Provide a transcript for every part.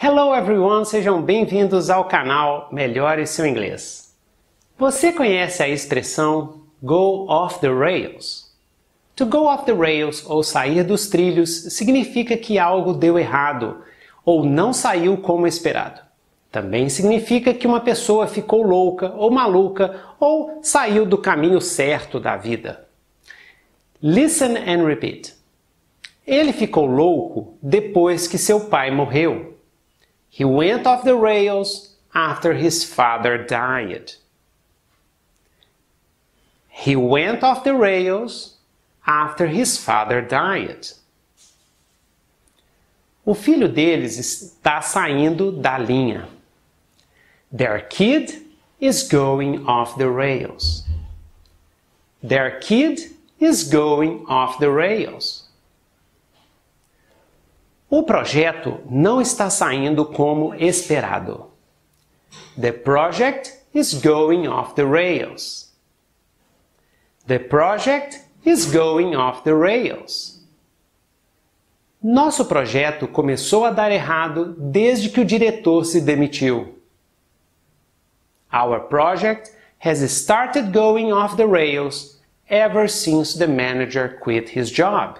Hello everyone, sejam bem-vindos ao canal Melhore Seu Inglês. Você conhece a expressão go off the rails? To go off the rails ou sair dos trilhos significa que algo deu errado ou não saiu como esperado. Também significa que uma pessoa ficou louca ou maluca ou saiu do caminho certo da vida. Listen and repeat. Ele ficou louco depois que seu pai morreu. He went off the rails after his father died. He went off the rails after his father died. O filho deles está saindo da linha. Their kid is going off the rails. Their kid is going off the rails. O projeto não está saindo como esperado. The project is going off the rails. The project is going off the rails. Nosso projeto começou a dar errado desde que o diretor se demitiu. Our project has started going off the rails ever since the manager quit his job.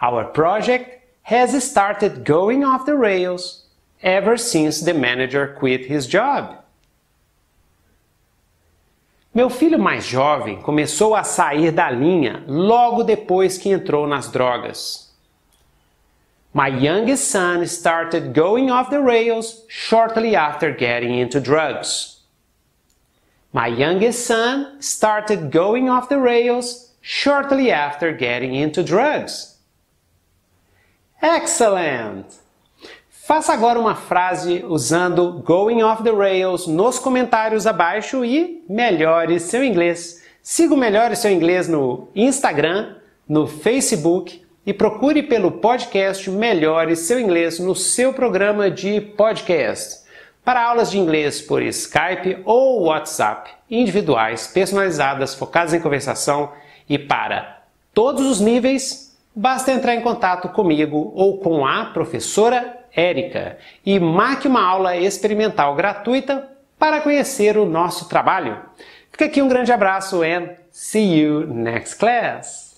Our project has started going off the rails ever since the manager quit his job. Meu filho mais jovem começou a sair da linha logo depois que entrou nas drogas. My youngest son started going off the rails shortly after getting into drugs. My youngest son started going off the rails shortly after getting into drugs. Excellent! Faça agora uma frase usando Going Off the Rails nos comentários abaixo e melhore seu inglês. Siga o Melhore Seu Inglês no Instagram, no Facebook e procure pelo podcast Melhore Seu Inglês no seu programa de podcast. Para aulas de inglês por Skype ou WhatsApp, individuais, personalizadas, focadas em conversação e para todos os níveis, basta entrar em contato comigo ou com a professora Érica e marque uma aula experimental gratuita para conhecer o nosso trabalho. Fica aqui um grande abraço and see you next class!